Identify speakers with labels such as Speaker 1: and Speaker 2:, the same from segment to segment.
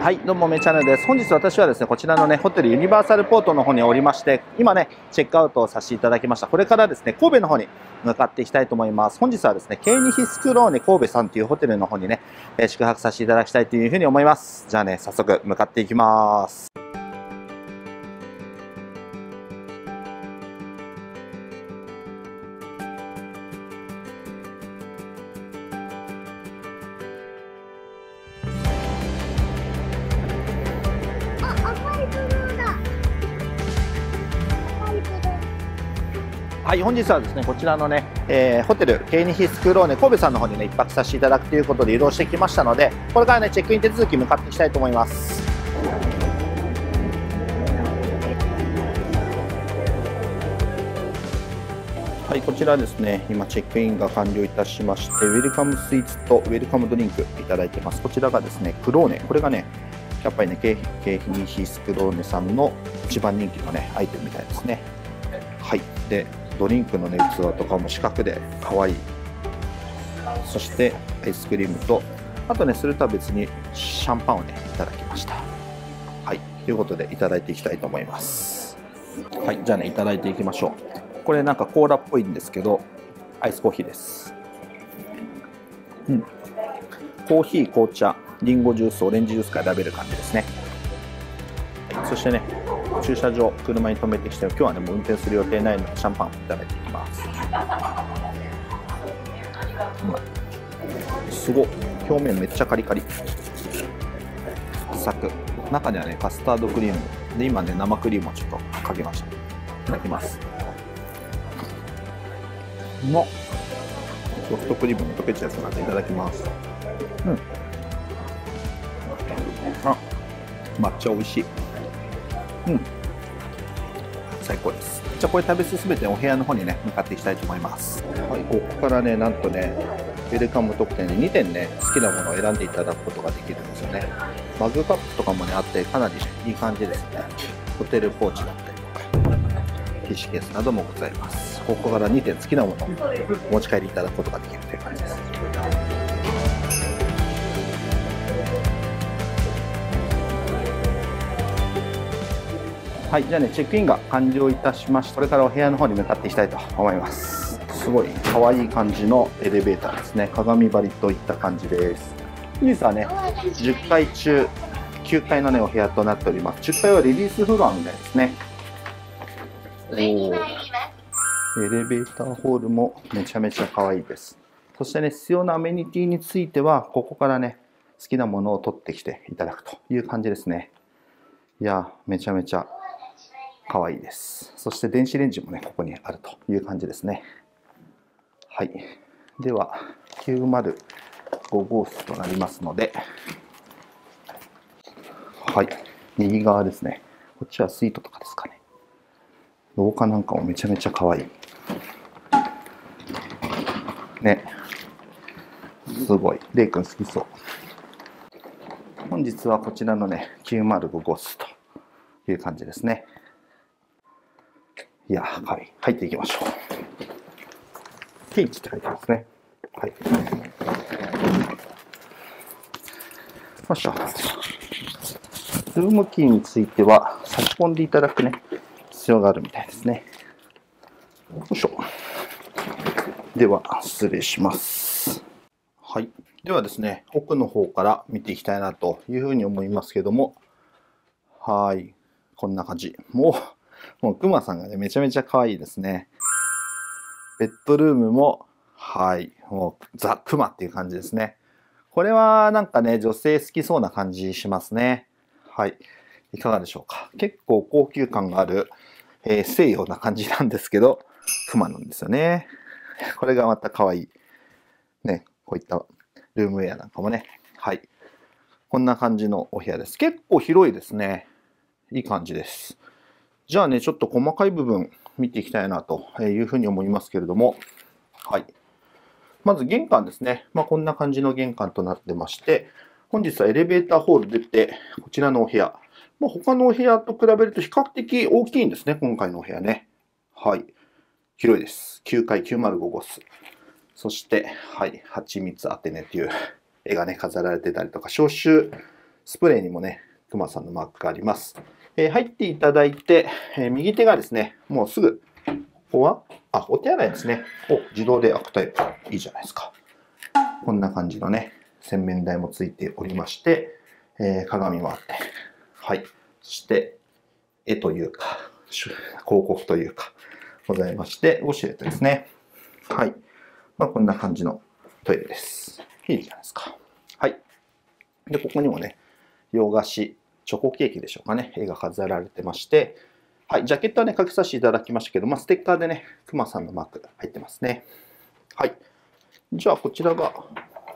Speaker 1: はい、どうも、めチャンネルです。本日私はですね、こちらのね、ホテルユニバーサルポートの方におりまして、今ね、チェックアウトをさせていただきました。これからですね、神戸の方に向かっていきたいと思います。本日はですね、ケイニヒスクローネ神戸さんというホテルの方にね、え宿泊させていただきたいというふうに思います。じゃあね、早速向かっていきます。はい、本日はですね、こちらのね、えー、ホテル、ケイニヒスクローネ神戸さんの方にね、一泊させていただくということで移動してきましたので、これからね、チェックイン手続き向かっていきたいと思います。はい、こちらですね、今チェックインが完了いたしまして、ウェルカムスイーツとウェルカムドリンクいただいてます。こちらがですね、クローネ、これがね、やっぱりね、ケイニヒスクローネさんの一番人気のね、アイテムみたいですね。はい。で、ドリンクのね器とかも四角で可愛い。そしてアイスクリームとあとねそれとは別にシャンパンをねいただきました。はい。ということでいただいていきたいと思います。はい。じゃあねいただいていきましょう。これなんかコーラっぽいんですけどアイスコーヒーです。うん。コーヒー紅茶りんごジュースオレンジジュースから選べる感じですね。そしてね駐車場車に止めてきて今日はねもう運転する予定ないのでシャンパンをいただいていきます。すご表面めっちゃカリカリ。サク。中にはねカスタードクリーム。で今ね生クリームをちょっとかけました。いただきます。うまソフトクリームも溶けちゃうやつなんでいただきます。うん。あ抹茶美味しい。うん。最高です。じゃあこれ食べ進めてお部屋の方にね向かっていきたいと思います。はいここからねなんとねウェルカム特典で2点ね好きなものを選んでいただくことができるんですよね。マグカップとかもねあってかなりいい感じですね。ホテルポーチだったりとかティッシュケースなどもございます。ここから2点好きなものを持ち帰りいただくことができるという感じです。はい、じゃあね、チェックインが完了いたしました。これからお部屋の方に向かっていきたいと思います。すごい可愛い感じのエレベーターですね。鏡張りといった感じです。本日はね、10階中9階のね、お部屋となっております。10階はレディースフロアみたいですね。おエレベーターホールもめちゃめちゃ可愛いです。そしてね、必要なアメニティについては、ここからね、好きなものを取ってきていただくという感じですね。いや、めちゃめちゃ可愛いです。そして電子レンジもね、ここにあるという感じですね。はい。では、905号室となりますので、はい。右側ですね。こっちはスイートとかですかね。廊下なんかもめちゃめちゃ可愛い。ね。すごい。レイ君好きそう。本日はこちらのね、905号室という感じですね。いや、はい。入っていきましょう。ティーチって書いてますね。はい。よいしょ。ルームキーについては差し込んでいただくね、必要があるみたいですね。よいしょ。では、失礼します。はい。ではですね、奥の方から見ていきたいなというふうに思いますけども、はい。こんな感じ。もう、もうクマさんがね、めちゃめちゃ可愛いですね。ベッドルームも、はい、もうザ・クマっていう感じですね。これはなんかね、女性好きそうな感じしますね。はい。いかがでしょうか。結構高級感がある、えー、西洋な感じなんですけど、クマなんですよね。これがまた可愛い。ね、こういったルームウェアなんかもね。はい。こんな感じのお部屋です。結構広いですね。いい感じです。じゃあね、ちょっと細かい部分見ていきたいなというふうに思いますけれども、はい。まず玄関ですね。まあ、こんな感じの玄関となってまして、本日はエレベーターホール出て、こちらのお部屋。まあ、他のお部屋と比べると比較的大きいんですね、今回のお部屋ね。はい。広いです。9階905号室。そして、はい、蜂蜜アテネという絵がね、飾られてたりとか、消臭スプレーにもね、クマさんのマークがあります。えー、入っていただいて、えー、右手がですね、もうすぐ、ここは、あ、お手洗いですね。お、自動で開くタイプ。いいじゃないですか。こんな感じのね、洗面台もついておりまして、えー、鏡もあって、はい。そして、絵というか、広告というか、ございまして、ウォシュレットですね。はい。まあ、こんな感じのトイレです。いいじゃないですか。はい。で、ここにもね、洋菓子、チョコケーキでしょうかね、絵が飾られてまして、はい、ジャケットはね、かけさせていただきましたけど、まあ、ステッカーでね、くまさんのマーク入ってますね。はい。じゃあ、こちらが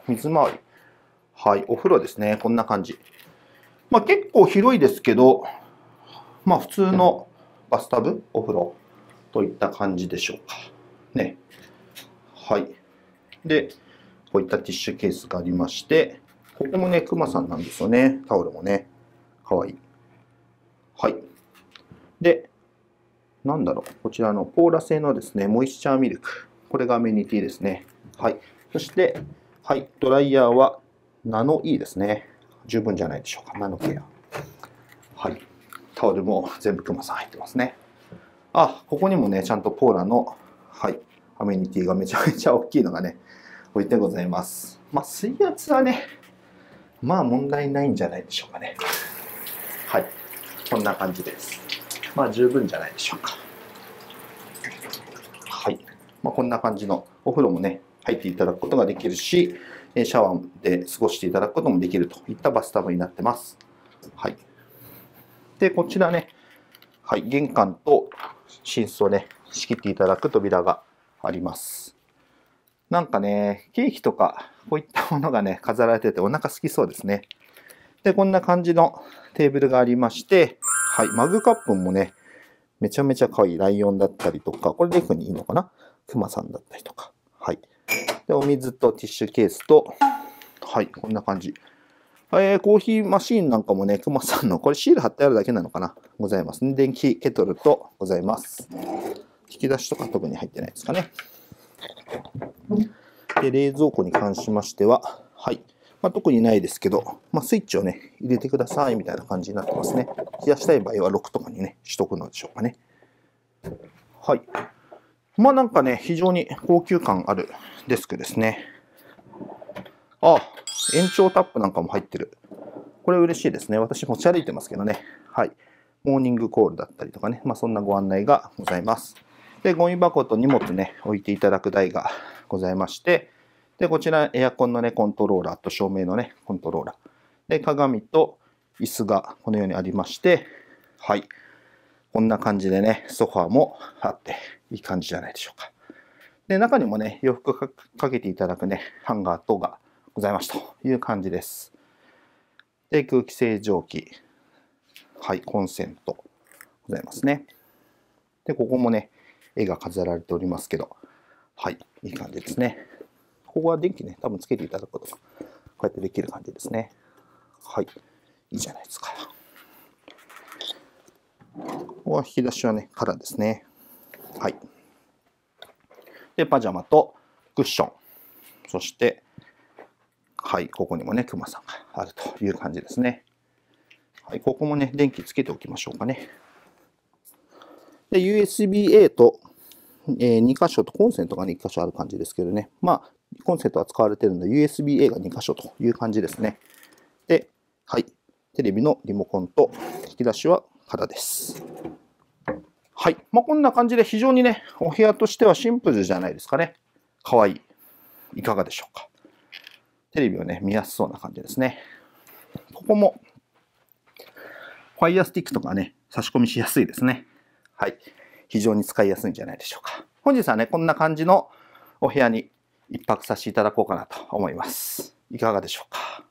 Speaker 1: 水回り。はい、お風呂ですね。こんな感じ。まあ、結構広いですけど、まあ、普通のバスタブ、お風呂といった感じでしょうか。ね。はい。で、こういったティッシュケースがありまして、ここもね、クマさんなんですよね。タオルもね。かわいい。はい。で、なんだろう。こちらのポーラ製のですね、モイスチャーミルク。これがアメニティですね。はい。そして、はい。ドライヤーはナノ E ですね。十分じゃないでしょうか。ナノケア。はい。タオルも全部クマさん入ってますね。あ、ここにもね、ちゃんとポーラの、はい。アメニティがめちゃめちゃ大きいのがね、置いてございます。まあ、水圧はね、まあ問題ないんじゃないでしょうかね。こんな感じです。まあ十分じゃないでしょうか。はい。まあ、こんな感じのお風呂もね、入っていただくことができるし、シャワーで過ごしていただくこともできるといったバスタブになってます。はい。で、こちらね、はい、玄関と寝室をね、仕切っていただく扉があります。なんかね、ケーキとか、こういったものがね、飾られててお腹空きそうですね。で、こんな感じのテーブルがありまして、はい、マグカップもね、めちゃめちゃ可愛いライオンだったりとか、これレフにいいのかな？クマさんだったりとか。はい。で、お水とティッシュケースと、はい、こんな感じ。えー、コーヒーマシーンなんかもね、クマさんの、これシール貼ってあるだけなのかな？ございますね。電気ケトルとございます。引き出しとか特に入ってないですかね。で冷蔵庫に関しましては、はい。まあ、特にないですけど、まあ、スイッチをね、入れてくださいみたいな感じになってますね。冷やしたい場合は6とかにね、しとくのでしょうかね。はい。まあなんかね、非常に高級感あるデスクですね。あ、延長タップなんかも入ってる。これ嬉しいですね。私持ち歩いてますけどね。はい。モーニングコールだったりとかね。まあそんなご案内がございます。で、ゴミ箱と荷物ね、置いていただく台がございまして、で、こちらエアコンのね、コントローラーと照明のね、コントローラー。で、鏡と椅子がこのようにありまして、はい。こんな感じでね、ソファーもあって、いい感じじゃないでしょうか。で、中にもね、洋服かけていただくね、ハンガー等がございますという感じです。で、空気清浄機。はい、コンセントございますね。で、ここもね、絵が飾られておりますけど、はい、いい感じですね。ここは電気ね、多分つけていただくこと、こうやってできる感じですね。はい、いいじゃないですか。ここは引き出しはね、空ですね。はい。で、パジャマとクッション。そして、はい、ここにもね、クマさんがあるという感じですね。はい、ここもね、電気つけておきましょうかね。で、USB-A と、えー、2箇所とコンセントが2箇所ある感じですけどね。まあ、コンセントは使われているので USB-A が2箇所という感じですね。で、はい。テレビのリモコンと引き出しは空です。はい。まあ、こんな感じで非常にね、お部屋としてはシンプルじゃないですかね。かわいい。いかがでしょうか。テレビをね、見やすそうな感じですね。ここも、ファイヤースティックとかね、差し込みしやすいですね。はい。非常に使いやすいんじゃないでしょうか。本日はね、こんな感じのお部屋に一泊させていただこうかなと思います。いかがでしょうか？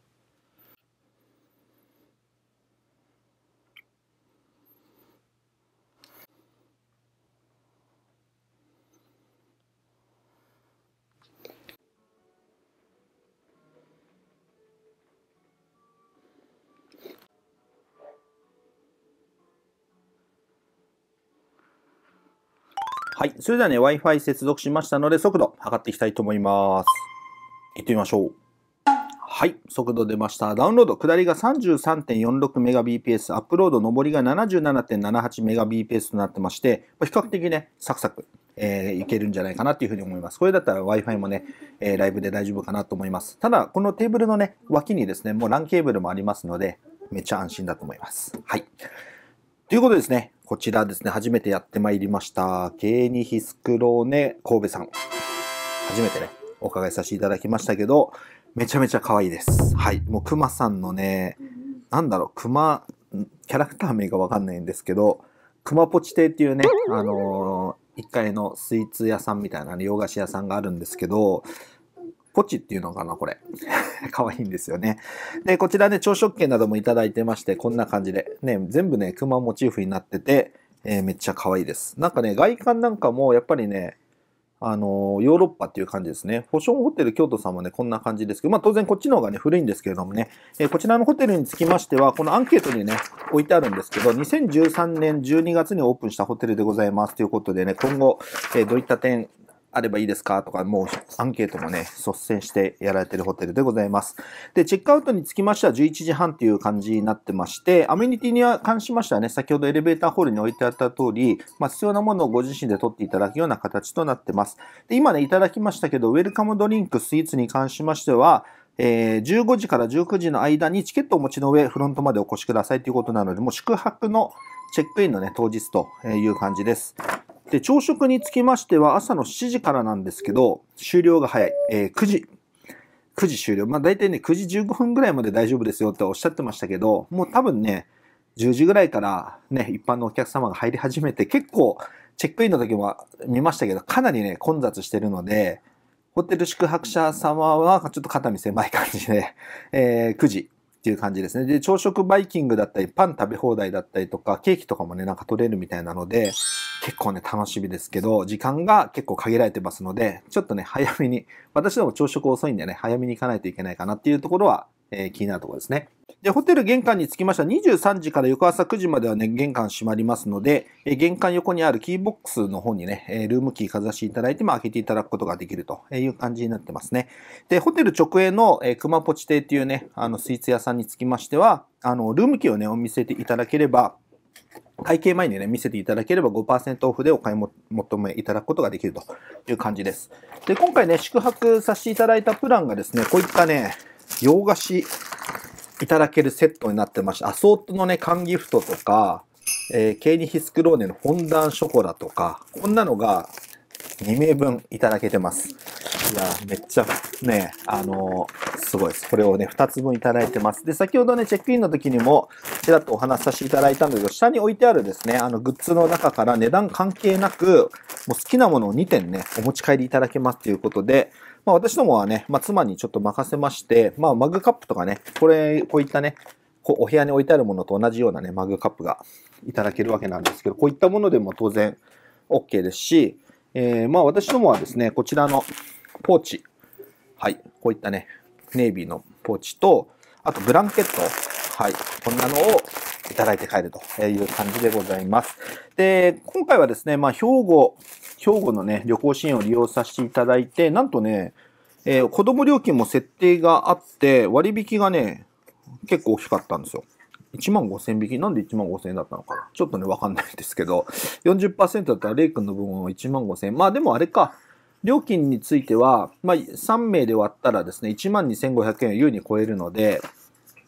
Speaker 1: はい。それではね、Wi-Fi 接続しましたので、速度測っていきたいと思います。行ってみましょう。はい、速度出ました。ダウンロード、下りが 33.46Mbps、アップロード、上りが 77.78Mbps となってまして、比較的ね、サクサク、えー、いけるんじゃないかなっていうふうに思います。これだったら Wi-Fi もね、えー、ライブで大丈夫かなと思います。ただ、このテーブルのね、脇にですね、もう LAN ケーブルもありますので、めっちゃ安心だと思います。はい。ということですね、こちらですね、初めてやってまいりました、ケーニヒスクローネ神戸さん。初めてね、お伺いさせていただきましたけど、めちゃめちゃ可愛いです。はい。もう熊さんのね、なんだろう、熊、キャラクター名がわかんないんですけど、熊ポチ亭っていうね、あのー、1階のスイーツ屋さんみたいな、ね、洋菓子屋さんがあるんですけど、ポチっていうのかな、これ。可愛いんですよね。で、こちらね、朝食券などもいただいてまして、こんな感じで、ね、全部ね、熊モチーフになってて、えー、めっちゃ可愛いです。なんかね、外観なんかも、やっぱりね、あの、ヨーロッパっていう感じですね。フォションホテル京都さんもね、こんな感じですけど、まあ当然こっちの方がね、古いんですけれどもね、えー、こちらのホテルにつきましては、このアンケートにね、置いてあるんですけど、2013年12月にオープンしたホテルでございますということでね、今後、えー、どういった点、あればいいですか？とか、もうアンケートもね、率先してやられてるホテルでございます。で、チェックアウトにつきましては11時半っていう感じになってまして、アメニティには関しましてはね、先ほどエレベーターホールに置いてあった通り、まあ、必要なものをご自身で取っていただくような形となってます。で、今ね、いただきましたけど、ウェルカムドリンク、スイーツに関しましては、えー、15時から19時の間にチケットをお持ちの上、フロントまでお越しくださいということなので、もう宿泊のチェックインのね、当日という感じです。で、朝食につきましては朝の7時からなんですけど、終了が早い。えー、9時。9時終了。まあ大体ね、9時15分ぐらいまで大丈夫ですよっておっしゃってましたけど、もう多分ね、10時ぐらいからね、一般のお客様が入り始めて、結構チェックインの時も見ましたけど、かなりね、混雑してるので、ホテル宿泊者様はちょっと肩身狭い感じで、えー、9時っていう感じですね。で、朝食バイキングだったり、パン食べ放題だったりとか、ケーキとかもね、なんか取れるみたいなので、結構ね、楽しみですけど、時間が結構限られてますので、ちょっとね、早めに、私でも朝食遅いんでね、早めに行かないといけないかなっていうところは、えー、気になるところですね。で、ホテル玄関に着きました23時から翌朝9時まではね、玄関閉まりますので、え、玄関横にあるキーボックスの方にね、え、ルームキーかざしていただいて、まあ、開けていただくことができるという感じになってますね。で、ホテル直営の、え、熊ポチ亭っていうね、あの、スイーツ屋さんにつきましては、あの、ルームキーをね、お見せていただければ、会計前にね、見せていただければ5%オフでお買い求めいただくことができるという感じです。で、今回ね、宿泊させていただいたプランがですね、こういったね、洋菓子いただけるセットになってまして、アソートのね、缶ギフトとか、えー、ケーニヒスクローネのフォンダンショコラとか、こんなのが2名分いただけてます。いや、めっちゃね、あのー、すごいです。これをね、2つ分いただいてます。で、先ほどね、チェックインの時にも、ちらっとお話しさせていただいたんだけど、下に置いてあるですね、あの、グッズの中から値段関係なく、もう好きなものを2点ね、お持ち帰りいただけますということで、まあ私どもはね、まあ妻にちょっと任せまして、まあマグカップとかね、これ、こういったね、こうお部屋に置いてあるものと同じようなね、マグカップがいただけるわけなんですけど、こういったものでも当然 OK ですし、えー、まあ私どもはですね、こちらのポーチ、はい、こういったね、ネイビーのポーチと、あとブランケット、はい、こんなのをいただいて帰るという感じでございます。で、今回はですね、まあ兵庫、兵庫のね、旅行支援を利用させていただいて、なんとね、えー、子供料金も設定があって、割引がね、結構大きかったんですよ。1万5千引き。なんで1万5千円だったのかな。ちょっとね、わかんないですけど、40%だったらレイ君の分は1万5千円。まあでもあれか、料金については、まあ3名で割ったらですね、1万2500円を優に超えるので、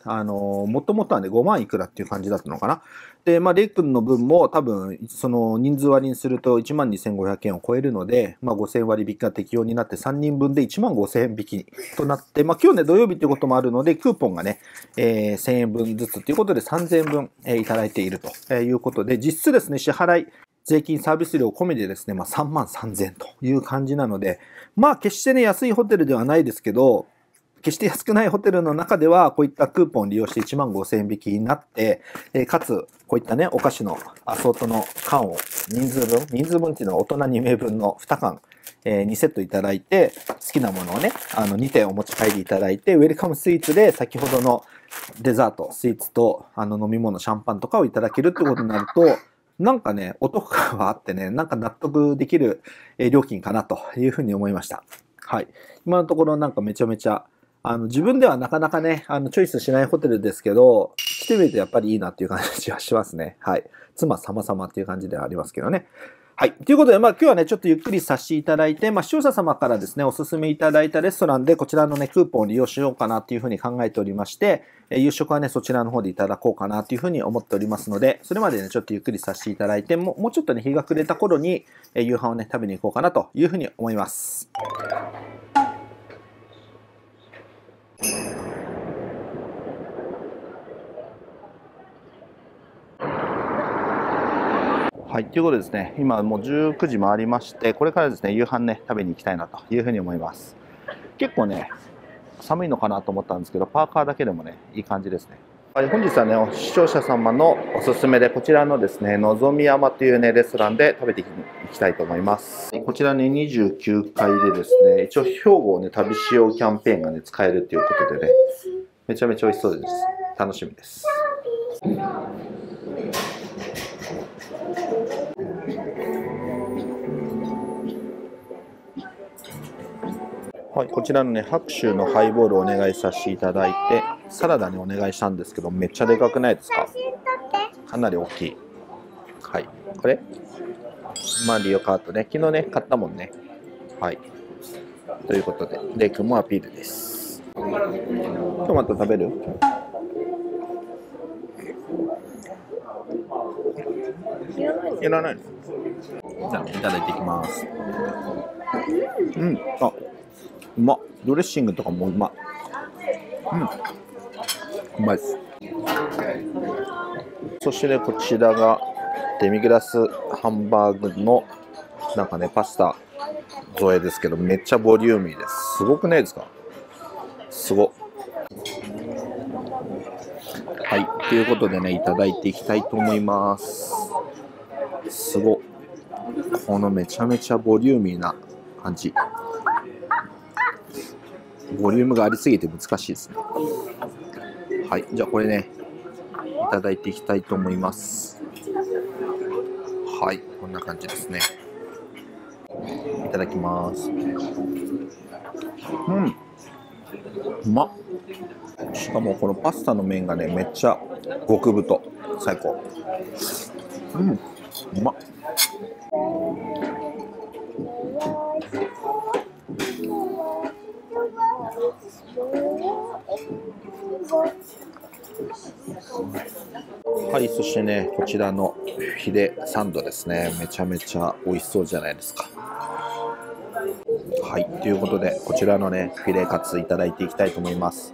Speaker 1: あの、もともとはね、5万いくらっていう感じだったのかな。で、まあ、レイ君の分も多分、その人数割りにすると1万2500円を超えるので、まあ、5000割引が適用になって3人分で1万5000円引きとなって、まあ、今日ね、土曜日っていうこともあるので、クーポンがね、えー、1000円分ずつということで3000円分、えー、いただいているということで、実質ですね、支払い、税金サービス料込みでですね、まあ、3万3000という感じなので、まあ決してね、安いホテルではないですけど、決して安くないホテルの中では、こういったクーポンを利用して1万5000引きになって、かつ、こういったね、お菓子のアソートの缶を人数分、人数分っていうのは大人2名分の2缶、え2セットいただいて、好きなものをね、あの2点お持ち帰りいただいて、ウェルカムスイーツで先ほどのデザート、スイーツとあの飲み物、シャンパンとかをいただけるってことになると、なんかね、お得感はあってね、なんか納得できる料金かなというふうに思いました。はい。今のところなんかめちゃめちゃあの、自分ではなかなかね、あの、チョイスしないホテルですけど、来てみるとやっぱりいいなっていう感じはしますね。はい。妻様様っていう感じではありますけどね。はい。ということで、まあ今日はね、ちょっとゆっくりさせていただいて、まあ視聴者様からですね、おすすめいただいたレストランでこちらのね、クーポンを利用しようかなっていうふうに考えておりまして、え夕食はね、そちらの方でいただこうかなというふうに思っておりますので、それまでね、ちょっとゆっくりさせていただいて、もうもうちょっとね、日が暮れた頃に、え夕飯をね、食べに行こうかなというふうに思います。はい、ということでですね、今もう19時回りまして、これからですね、夕飯ね、食べに行きたいなというふうに思います。結構ね、寒いのかなと思ったんですけど、パーカーだけでもね、いい感じですね。はい、本日はね、視聴者様のおすすめで、こちらのですね、のぞみ山というね、レストランで食べていきたいと思います。こちらね、29階でですね、一応兵庫をね、旅しようキャンペーンがね、使えるということでね、めちゃめちゃ美味しそうです。楽しみです。はい、こちらのね、白州のハイボールをお願いさせていただいて、サラダにお願いしたんですけど、めっちゃでかくないですか？かなり大きい。はい、これ？マリオカートね、昨日ね、買ったもんね。はい。ということで、レイ君もアピールです。トマト食べる？いらないの？じゃあ、いただいていきます。うん、あうま。ドレッシングとかもうま。うん。うまいです。そしてねこちらがデミグラスハンバーグのなんかねパスタ添えですけどめっちゃボリューミーです。すごくないですか？すご。はい。ということでねいただいていきたいと思います。すご。このめちゃめちゃボリューミーな感じ。ボリュームがありすぎて難しいですね。はい、じゃあこれね、いただいていきたいと思います。はい、こんな感じですね。いただきます。うん。うまっ。しかもこのパスタの麺がね、めっちゃ極太。最高。うん。うまっ。はい、そしてね、こちらのフィレサンドですね。めちゃめちゃ美味しそうじゃないですか。はい、ということで、こちらのね、フィレカツいただいていきたいと思います。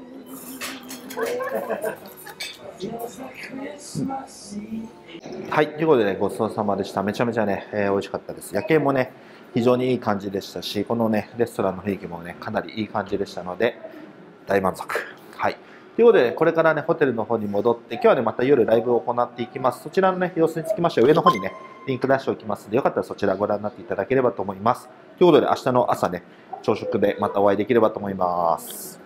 Speaker 1: はい、ということでね、ごちそうさまでした。めちゃめちゃね、えー、美味しかったです。夜景もね、非常にいい感じでしたし、このね、レストランの雰囲気もね、かなりいい感じでしたので、大満足。はい。ということで、ね、これからね、ホテルの方に戻って、今日はね、また夜ライブを行っていきます。そちらのね、様子につきましては、上の方にね、リンク出しておきますので、よかったらそちらご覧になっていただければと思います。ということで、明日の朝ね、朝食でまたお会いできればと思います。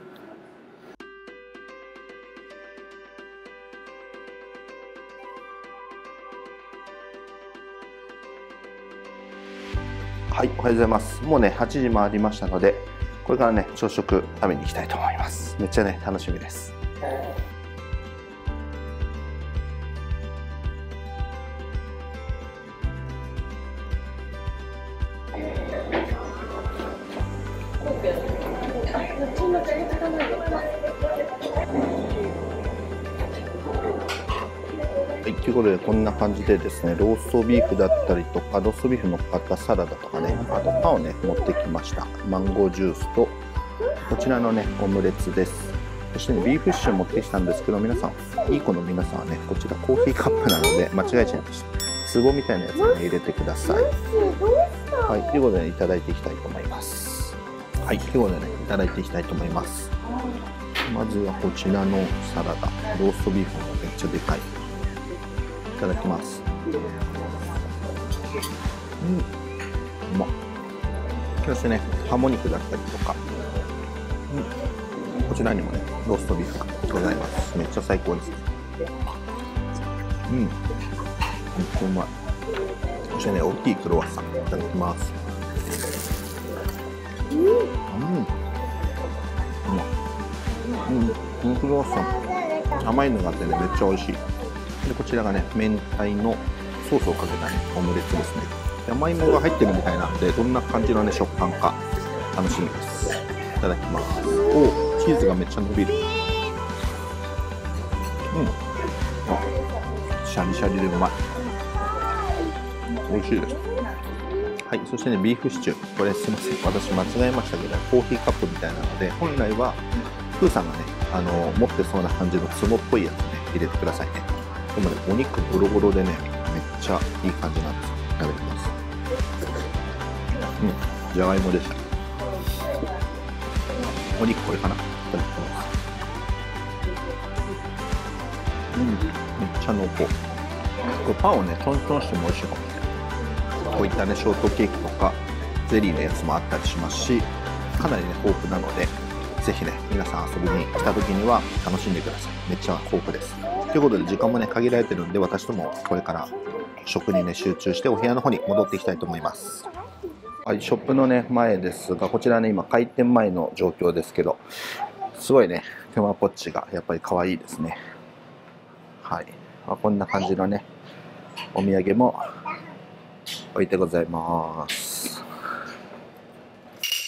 Speaker 1: はい、おはようございます。もうね、8時回りましたので、これからね、朝食食べに行きたいと思います。めっちゃね、楽しみです。ことでこんな感じでですねローストビーフだったりとかローストビーフのっかったサラダとかねあとパンをね持ってきました。マンゴージュースとこちらのねオムレツです。そしてねビーフシチュー持ってきたんですけど皆さんいい子の皆さんはねこちらコーヒーカップなので間違えちゃいました。壺みたいなやつをね入れてください。はいということで、ね、いただいていきたいと思います。はいということでねいただいていきたいと思います。まずはこちらのサラダ。ローストビーフもめっちゃでかいいただきます。うん。うまそしてね。ハモ肉だったりとか、うん、こちらにもねローストビーフがございます。めっちゃ最高です。うん。めっちゃうまい。そしてね大きいクロワッサン。いただきます。うん。うんうまうん。このクロワッサン甘いのがあってねめっちゃ美味しい。こちらがね明太のソースをかけたねオムレツですね。山芋が入ってるみたいなんでどんな感じのね食感か楽しみです。いただきます。おチーズがめっちゃ伸びる。うん。シャリシャリでうまい。美味しいです。はい、そしてね、ビーフシチュー。これすいません。私間違えましたけど、コーヒーカップみたいなので、本来は、プーさんがね、あの、持ってそうな感じの壺っぽいやつね、入れてくださいね。でもね、お肉ゴロゴロでね、めっちゃいい感じなんですよ。食べてます。うん、じゃがいもでした。お肉これかないただきます。うん、めっちゃ濃厚。これパンをね、トントンしても美味しいかもしれない。こういったね、ショートケーキとか、ゼリーのやつもあったりしますし、かなりね、豊富なので、ぜひね、皆さん遊びに来た時には楽しんでください。めっちゃ豊富です。ということで、時間もね、限られてるんで、私どもこれから食にね、集中してお部屋の方に戻っていきたいと思います。はい、ショップのね、前ですが、こちらね、今、開店前の状況ですけど、すごいね、クマポッチがやっぱり可愛いですね。はい。まこんな感じのね、お土産も置いてございます。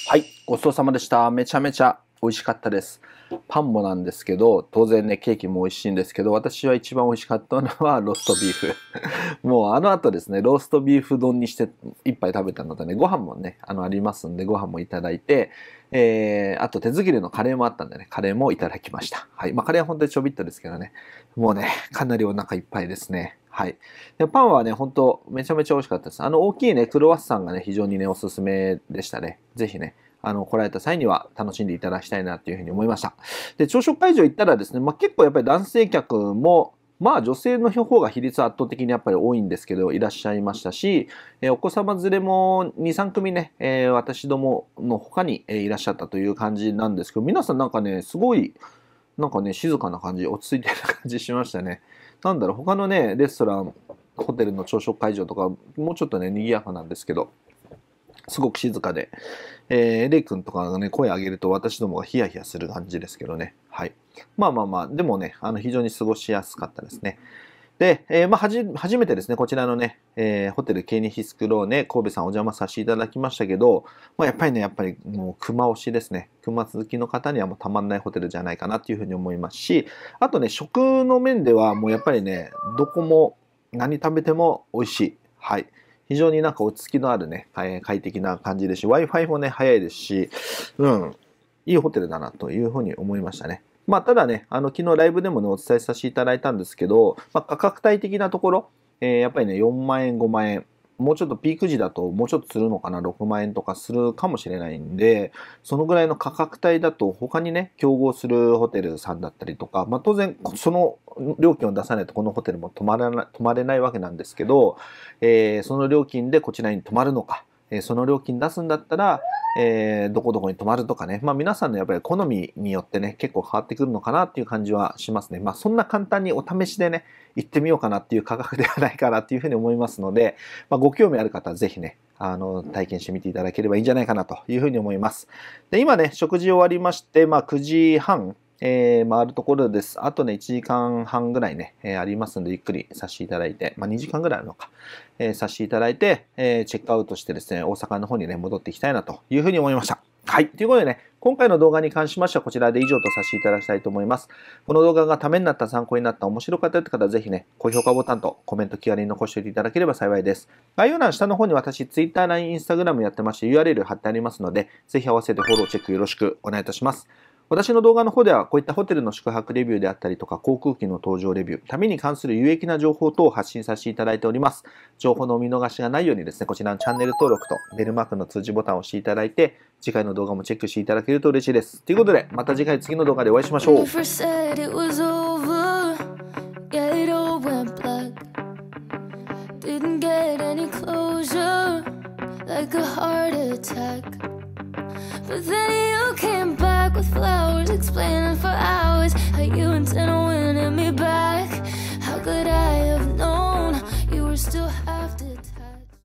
Speaker 1: はい、ごちそうさまでした。めちゃめちゃ美味しかったです。パンもなんですけど、当然ね、ケーキも美味しいんですけど、私は一番美味しかったのは ローストビーフ。もうあの後ですね、ローストビーフ丼にして一杯食べたのでね、ご飯もね、あのありますんで、ご飯もいただいて、えー、あと手作りのカレーもあったんでね、カレーもいただきました。はい。まあカレーは本当にちょびっとですけどね、もうね、かなりお腹いっぱいですね。はい。でパンはね、ほんとめちゃめちゃ美味しかったです。あの大きいね、クロワッサンがね、非常にね、おすすめでしたね。ぜひね、あの、来られた際には楽しんでいただきたいなっていうふうに思いました。で、朝食会場行ったらですね、まあ、結構やっぱり男性客も、まあ女性の方が比率圧倒的にやっぱり多いんですけど、いらっしゃいましたし、えお子様連れも2、3組ね、えー私どもの他に、えいらっしゃったという感じなんですけど、皆さんなんかね、すごい、なんかね、静かな感じ、落ち着いてる感じしましたね。なんだろう、他のね、レストラン、ホテルの朝食会場とか、もうちょっとね、賑やかなんですけど、すごく静かで、えーレイ君とかがね、声上げると私どもがヒヤヒヤする感じですけどね。はい。まあまあまあ、でもね、あの、非常に過ごしやすかったですね。で、えーまあ、はじ、初めてですね、こちらのね、えーホテルケニヒスクローネ、神戸さんお邪魔させていただきましたけど、まあ、やっぱりね、やっぱりもう熊推しですね。熊好きの方にはもうたまんないホテルじゃないかなっていうふうに思いますし、あとね、食の面ではもうやっぱりね、どこも何食べても美味しい。はい。非常になんか落ち着きのあるね、快適な感じですし、Wi-Fi もね、早いですし、うん、いいホテルだなというふうに思いましたね。まあ、ただね、あの、昨日ライブでもね、お伝えさせていただいたんですけど、まあ、価格帯的なところ、えーやっぱりね、4万円、5万円、もうちょっとピーク時だともうちょっとするのかな、6万円とかするかもしれないんで、そのぐらいの価格帯だと他にね、競合するホテルさんだったりとか、まあ当然その料金を出さないとこのホテルも泊まらな泊まれないわけなんですけど、えーその料金でこちらに泊まるのか、えその料金出すんだったら、えーどこどこに泊まるとかね、まあ皆さんのやっぱり好みによってね、結構変わってくるのかなっていう感じはしますね。まあそんな簡単にお試しでね、行ってみようかなっていう価格ではないかなっていうふうに思いますので、まあご興味ある方はぜひね、あの、体験してみていただければいいんじゃないかなというふうに思います。で、今ね、食事終わりまして、まあ9時半、えー回るところです。あとね、1時間半ぐらいね、えーありますので、ゆっくりさせていただいて、まあ2時間ぐらいあるのか、えーさせていただいて、えチェックアウトしてですね、大阪の方にね、戻っていきたいなというふうに思いました。はい。ということでね、今回の動画に関しましてはこちらで以上とさせていただきたいと思います。この動画がためになった、参考になった、面白かったという方はぜひね、高評価ボタンとコメント気軽に残しておいていただければ幸いです。概要欄下の方に私、Twitter、LINE、Instagram やってまして URL 貼ってありますので、ぜひ合わせてフォローチェックよろしくお願いいたします。私の動画の方ではこういったホテルの宿泊レビューであったりとか航空機の搭乗レビュー、旅に関する有益な情報等を発信させていただいております。情報のお見逃しがないようにですね、こちらのチャンネル登録とベルマークの通知ボタンを押していただいて、次回の動画もチェックしていただけると嬉しいです。ということで、また次回次の動画でお会いしましょう
Speaker 2: But then you came back with flowers Explaining for hours How you intend on winning me back. How could I have known You were still